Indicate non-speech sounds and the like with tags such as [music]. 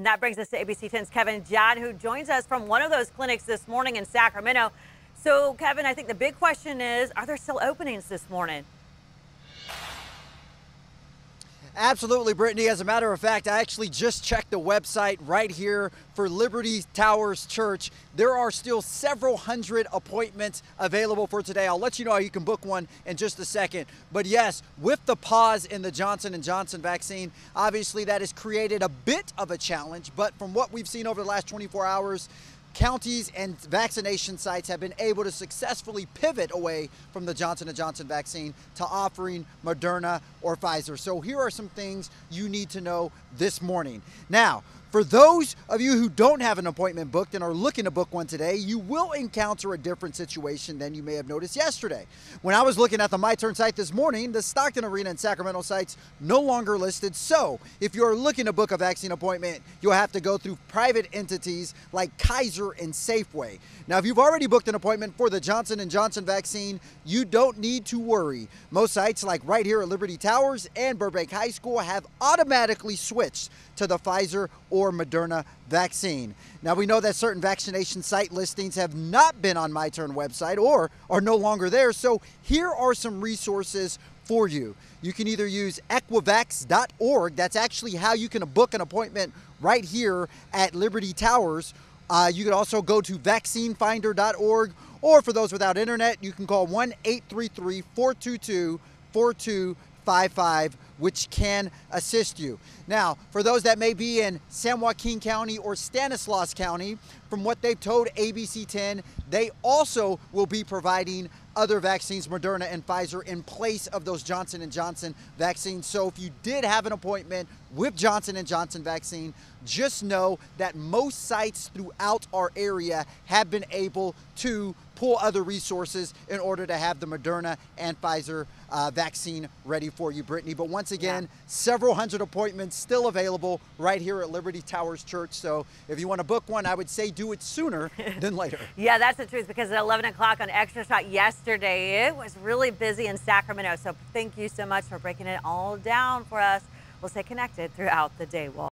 And that brings us to ABC 10's Kevin Judd, who joins us from one of those clinics this morning in Sacramento. So, Kevin, I think the big question is are there still openings this morning? Absolutely, Brittany. As a matter of fact, I actually just checked the website right here for Liberty Towers Church. There are still several hundred appointments available for today. I'll let you know how you can book one in just a second. But yes, with the pause in the Johnson & Johnson vaccine, obviously that has created a bit of a challenge, but from what we've seen over the last 24 hours, counties and vaccination sites have been able to successfully pivot away from the Johnson & Johnson vaccine to offering Moderna or Pfizer. So here are some things you need to know this morning. Now, for those of you who don't have an appointment booked and are looking to book one today, you will encounter a different situation than you may have noticed yesterday. When I was looking at the My Turn site this morning, the Stockton Arena and Sacramento sites no longer listed. So, if you're looking to book a vaccine appointment, you'll have to go through private entities like Kaiser and Safeway. Now, if you've already booked an appointment for the Johnson & Johnson vaccine, you don't need to worry. Most sites like right here at Liberty Towers and Burbank High School have automatically switched to the Pfizer or Moderna vaccine. Now we know that certain vaccination site listings have not been on MyTurn website or are no longer there. So here are some resources for you. You can either use equivax.org. That's actually how you can book an appointment right here at Liberty Towers. Uh, you can also go to vaccinefinder.org or for those without internet, you can call 1 833 422 4255 which can assist you. Now, for those that may be in San Joaquin County or Stanislaus County, from what they've told ABC 10, they also will be providing other vaccines, Moderna and Pfizer, in place of those Johnson & Johnson vaccines. So if you did have an appointment with Johnson & Johnson vaccine, just know that most sites throughout our area have been able to pull other resources in order to have the Moderna and Pfizer uh, vaccine ready for you, Brittany. But once again, yeah. several hundred appointments still available right here at Liberty Towers Church. So if you want to book one, I would say do it sooner [laughs] than later. yeah, that's the truth because at 11 o'clock on Extra Shot yesterday, it was really busy in Sacramento. So thank you so much for breaking it all down for us. We'll stay connected throughout the day. Walt.